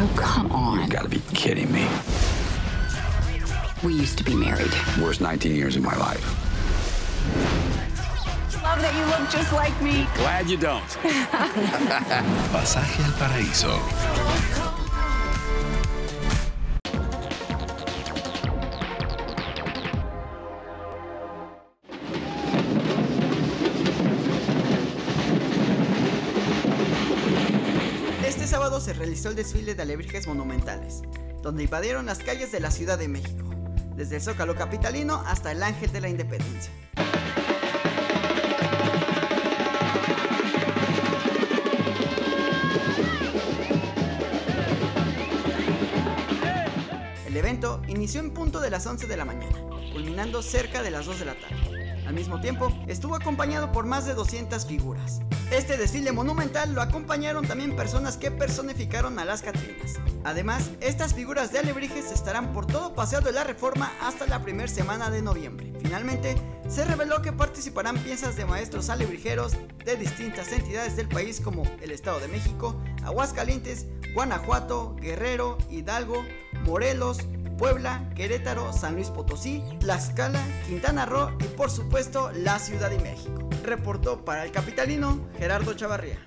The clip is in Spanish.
Oh, come on. You gotta be kidding me. We used to be married. Worst 19 years of my life. Love that you look just like me. Glad you don't. Pasaje al paraíso. Sábado se realizó el desfile de alebrijes monumentales, donde invadieron las calles de la Ciudad de México, desde el Zócalo Capitalino hasta el Ángel de la Independencia. El evento inició en punto de las 11 de la mañana, culminando cerca de las 2 de la tarde. Al mismo tiempo, estuvo acompañado por más de 200 figuras. Este desfile monumental lo acompañaron también personas que personificaron a las Catrinas. Además, estas figuras de alebrijes estarán por todo Paseo de la Reforma hasta la primera semana de noviembre. Finalmente, se reveló que participarán piezas de maestros alebrijeros de distintas entidades del país como el Estado de México, Aguascalientes, Guanajuato, Guerrero, Hidalgo, Morelos, Puebla, Querétaro, San Luis Potosí, Tlaxcala, Quintana Roo y por supuesto la Ciudad de México. Reportó para el Capitalino Gerardo Chavarría.